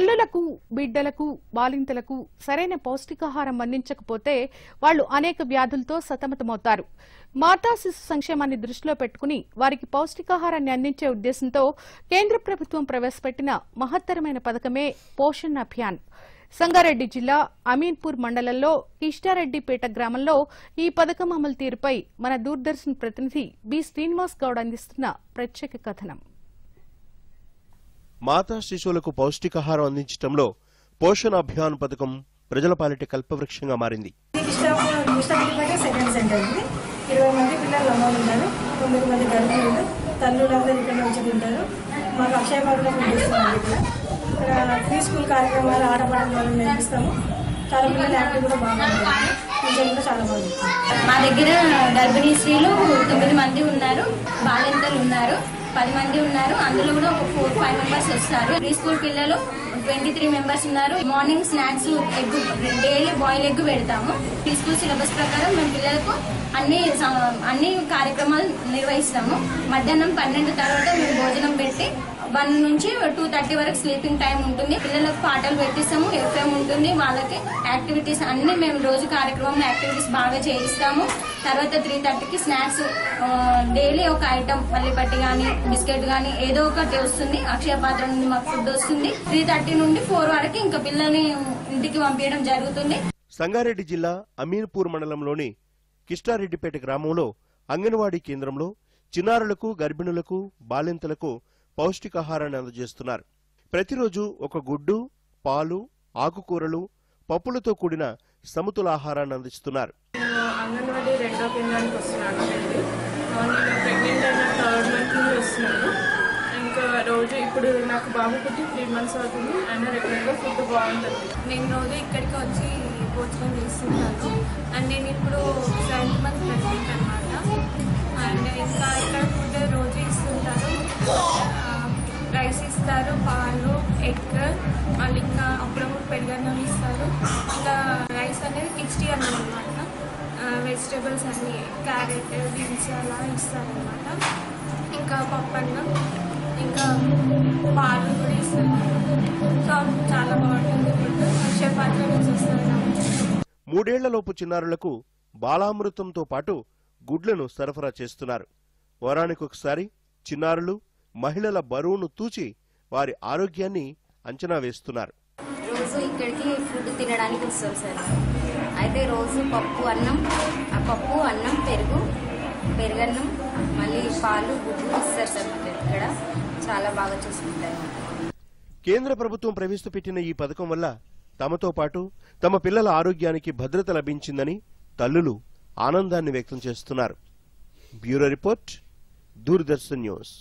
తల్లులకు బిడ్డలకు బాలింతలకు సరైన పౌష్టికాహారం అందించకపోతే వాళ్ళు అనేక వ్యాధులతో సతమతమవుతారు. మాతా శిశు సంక్షేమాన్ని దృష్టిలో పెట్టుకుని వారికి పౌష్టికాహారాన్ని అందించే ఉద్దేశంతో కేంద్ర ప్రభుత్వం ప్రవేశపెట్టిన మహత్తరమైన పథకమే పోషణ్ అభియాన్. సంగారెడ్డి జిల్లా అమీన్పూర్ మండలంలో కిష్టారెడ్డిపేట గ్రామంలో ఈ పథకం అమలు తీరుపై మన దూరదర్శన్ ప్రతినిధి బి శ్రీనివాస్ గౌడ్ అందిస్తున్న ప్రత్యేక కథనం. మాతా శిశువులకు పౌష్టికాహారం అందించడంలో పోషణ అభియాన్ పథకం ప్రజల పాలిట కల్పవృక్షంగా మారింది. కృష్ణగిరిపేట సెకండ్ సెంటర్ ఇది. ఇరవై మంది పిల్లలు నమోదు ఉన్నారు తొమ్మిది మంది గర్భిణీలు తల్లులందరూ ఇక్కడ నుంచి తింటారు మాకు అక్షయ పాత్ర ఫుడ్ ఇస్తున్నాం ఇక్కడ ఇక్కడ ఫ్రీ స్కూల్ కార్యక్రమాలు ఆడపడడం వల్ల నేర్పిస్తాము. చాలా పిల్లలు యాక్టివ్ కూడా బాగా ఉంటారు టీచర్ కూడా చాలా బాగా చెప్తారు మా దగ్గర గర్భిణీ స్త్రీలు తొమ్మిది మంది ఉన్నారు. బాలింతలు ఉన్నారు. పది మంది ఉన్నారు. అందులో కూడా ఒక ఫోర్ ఫైవ్ మెంబర్స్ వస్తారు. ప్రీ స్కూల్ పిల్లలు ట్వంటీ త్రీ మెంబర్స్ ఉన్నారు. Morning snacks egg daily boil egg పెడతాము. ప్రీ స్కూల్ సిలబస్ ప్రకారం మేము పిల్లలకు అన్ని అన్ని కార్యక్రమాలు నిర్వహిస్తాము. మధ్యాహ్నం పన్నెండు తర్వాత మేము భోజనం వచ్చేసి వన్ నుంచి టూ థర్టీ వరకు స్లీపింగ్ టైం ఉంటుంది. పిల్లలకు పాటలు పెట్టిస్తాము ఎఫ్ఎం ఉంటుంది. వాళ్ళకి యాక్టివిటీస్ అన్ని మేము రోజు కార్యక్రమంలో యాక్టివిటీస్ బాగా చేయిస్తాము. తర్వాత త్రీ థర్టీకి స్నాక్స్ డైలీ ఒక ఐటమ్ పల్లిపట్టి కానీ బిస్కెట్ కానీ ఏదో ఒకటి వస్తుంది. అక్షయ పాత్ర నుండి మాకు ఫుడ్ వస్తుంది. త్రీ థర్టీ నుండి ఫోర్ వరకు ఇంకా పిల్లల్ని ఇంటికి పంపించడం జరుగుతుంది. సంగారెడ్డి జిల్లా అమీన్పూర్ మండలంలోని కిష్టారెడ్డిపేట గ్రామంలో అంగన్వాడీ కేంద్రంలో చిన్నారులకు గర్భిణులకు బాలింతలకు పౌష్టికాహారాన్ని అందజేస్తున్నారు. ప్రతిరోజు ఒక గుడ్డు పాలు ఆకుకూరలు పప్పులతో కూడిన సమతుల ఆహారాన్ని అందిస్తున్నారు. నేను అంగన్వాడీ రెండో కేంద్రానికి వస్తున్నాను డైలీ నేను ప్రెగ్నెంట్ అయిన థర్డ్ మంత్ నుంచి వస్తున్నాను. ఇంకా రోజు ఇప్పుడు నాకు బాబు పుట్టి త్రీ మంత్స్ అవుతుంది. రెగ్యులర్గా ఫుడ్ బాగుంటుంది. నేను రోజు ఇక్కడికి వచ్చి భోజనం చేస్తున్నాను. అండ్ నేను ఇప్పుడు సెవెంత్ మంత్ ప్రెగ్నెంట్ అనమాట అండ్ ఇంకా ఇక్కడ ఇస్తారు పాలు ఎగ్ మళ్ళీ ఇంకా అప్పుడప్పుడు పెరుగన్నం ఇస్తారు. ఇంకా రైస్ అనేది కిచ్డీ అన్నం అనమాట వెజిటేబుల్స్ అన్ని క్యారెట్ బీన్స్ అలా ఇస్తారనమాట ఇంకా పప్పు అన్నం ఇంకా పాలు కూడా ఇస్తారు. సో చాలా బాగుంటుంది ఫుడ్. నుంచి వస్తారు మూడేళ్ళలోపు చిన్నారులకు బాలామృతంతో పాటు గుడ్లను సరఫరా చేస్తున్నారు. వారానికొకసారి చిన్నారులు మహిళల బరువును తూచి వారి ఆరోగ్యాన్ని అంచనా వేస్తున్నారు. రోజు ఇక్కడికి ఫుడ్ తినడానికి వస్తాం సార్. అయితే రోజు పప్పు అన్నం ఆ పప్పు అన్నం పెరుగు పెరుగన్నం మళ్ళీ పాలు గుడ్డు ఇస్తారు సార్ ఇక్కడ. చాలా బాగా చూసుకుంటారు. కేంద్ర ప్రభుత్వం ప్రవేశపెట్టిన ఈ పథకం వల్ల తమతో పాటు తమ పిల్లల ఆరోగ్యానికి భద్రత లభించిందని తల్లులు ఆనందాన్ని వ్యక్తం చేస్తున్నారు. Bureau report Doordarshan news.